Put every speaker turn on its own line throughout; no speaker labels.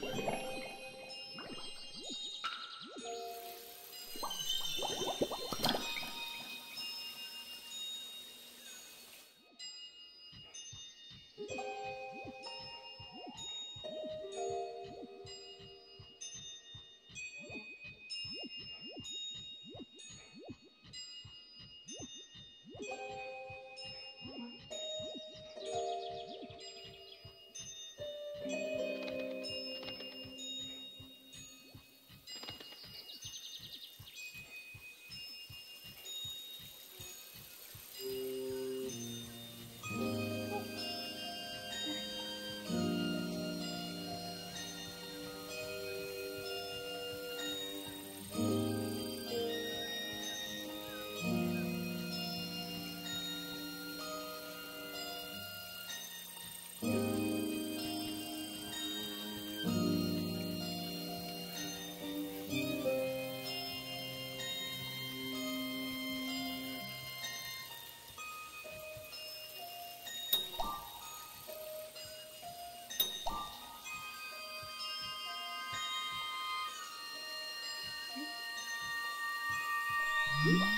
Thank you. Yeah.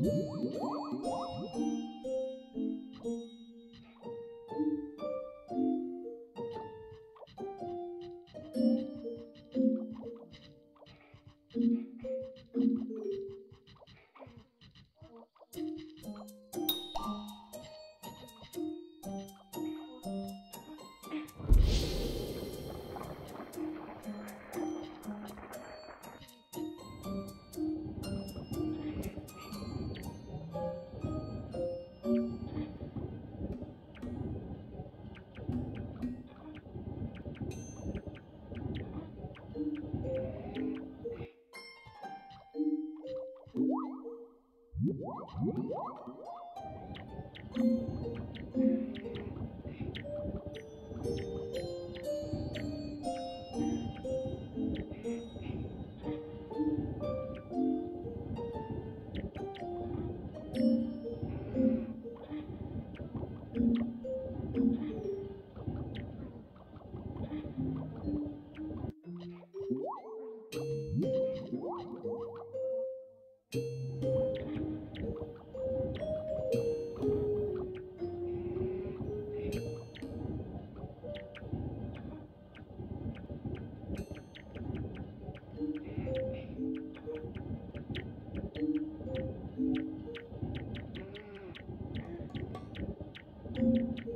Woo!
Thank you.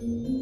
Thank you.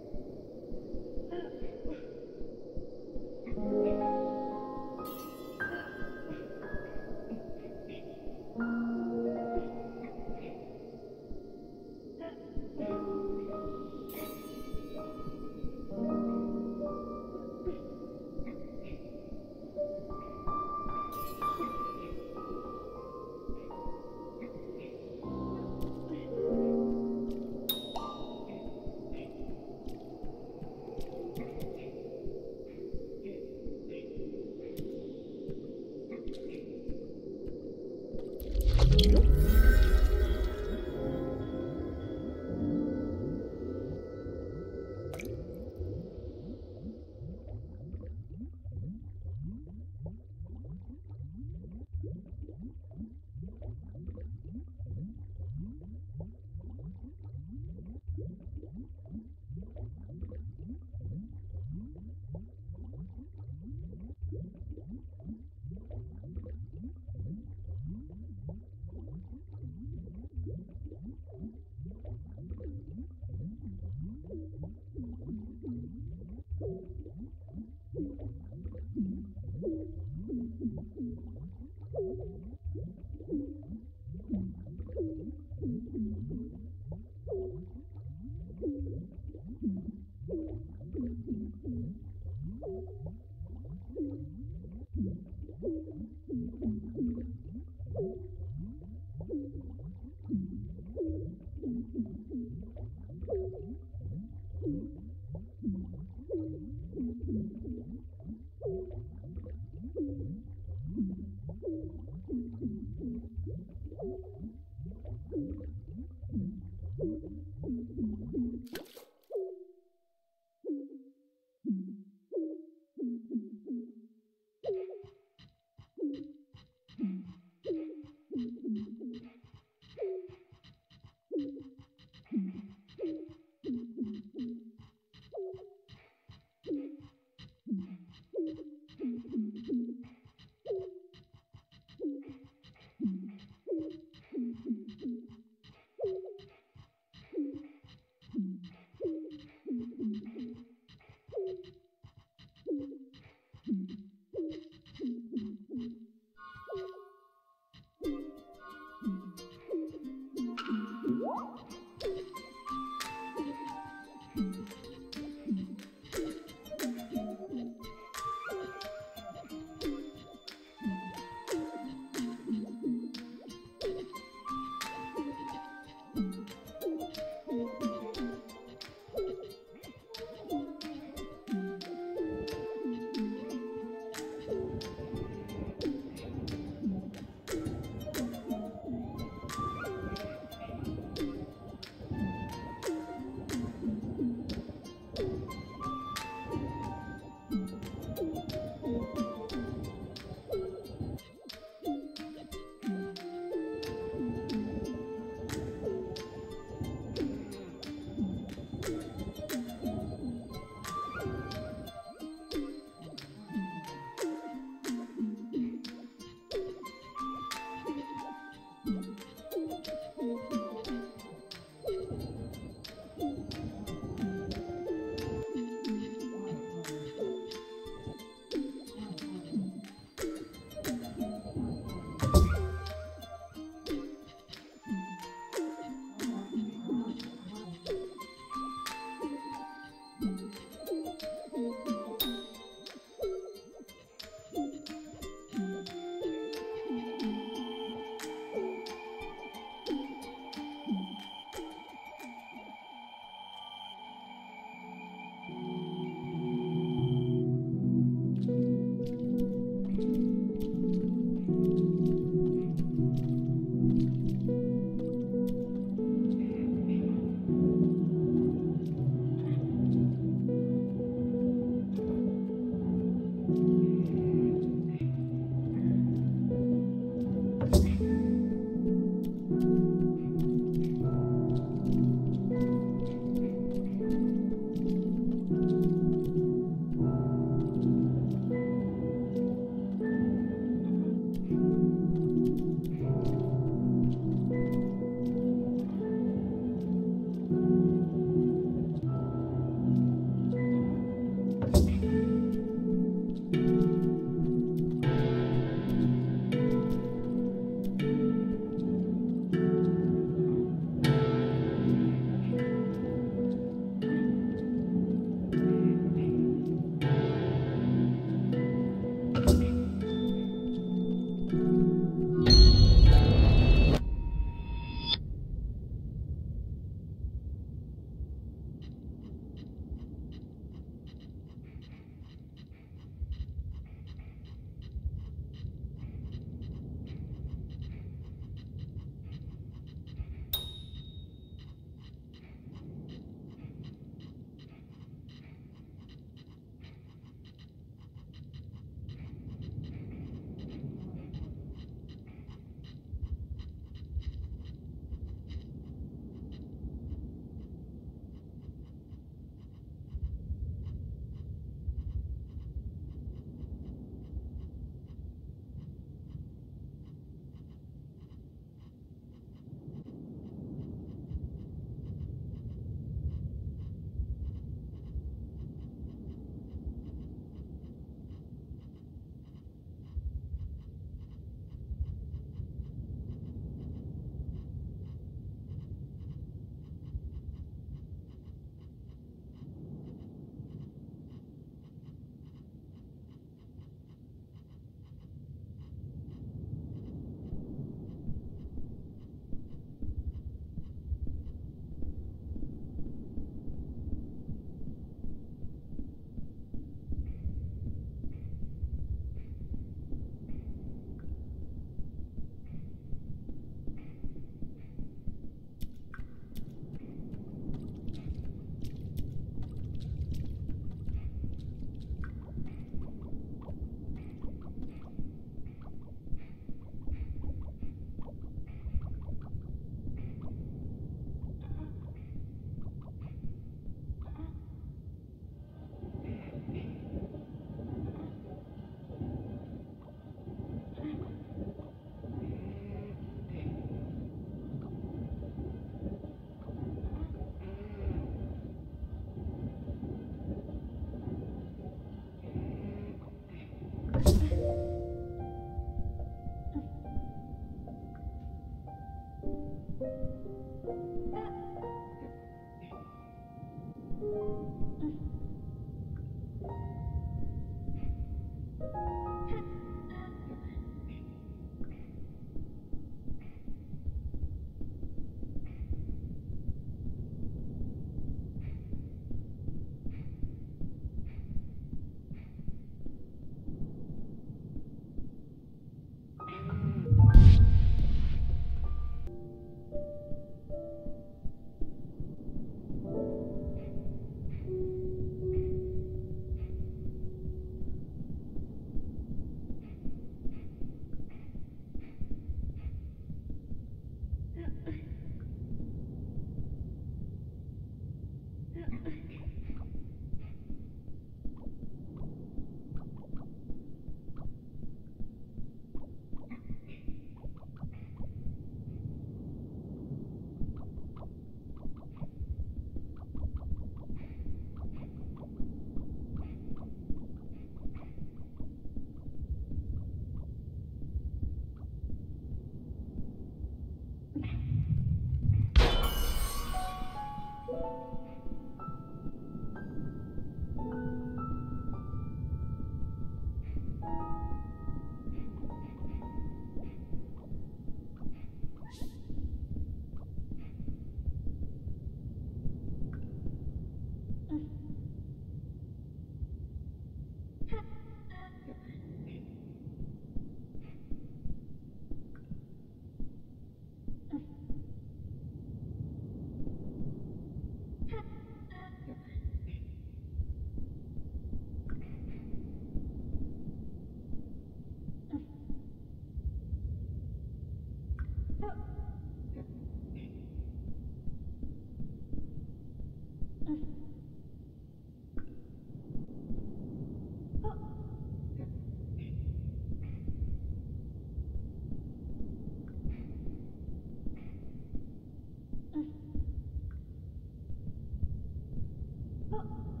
Oh.